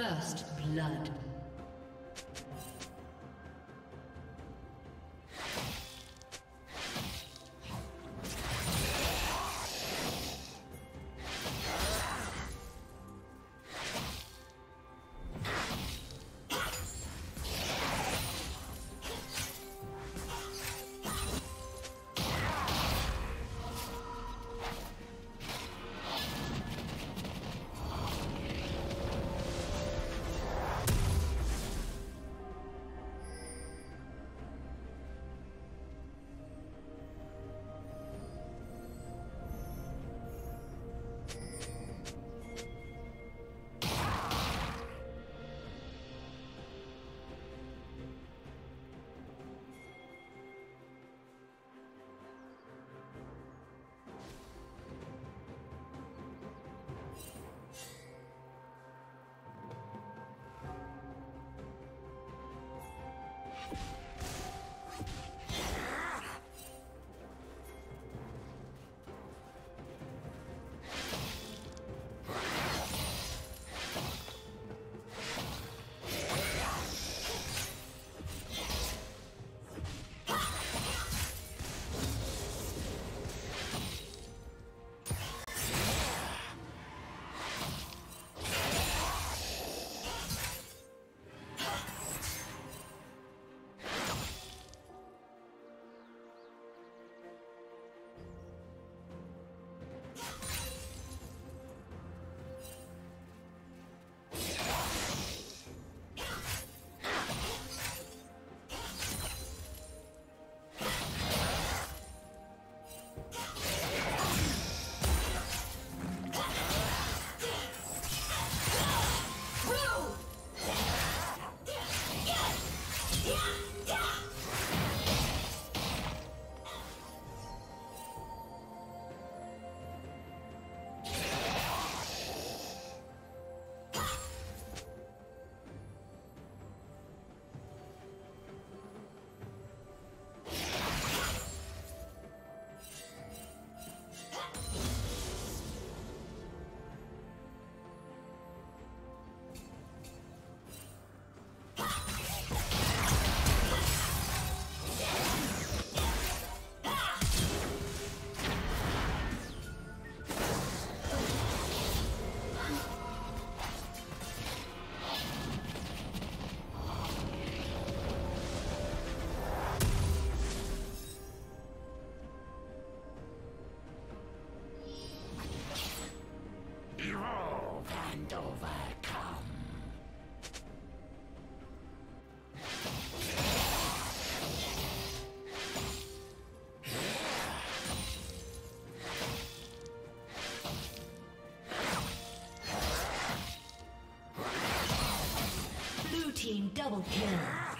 First blood. Overcome team double kill.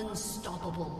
Unstoppable.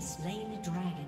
Slain the dragon.